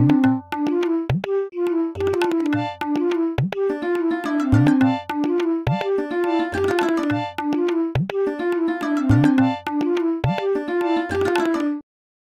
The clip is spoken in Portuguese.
Música